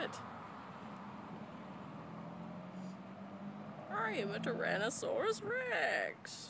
it. I am a Tyrannosaurus Rex.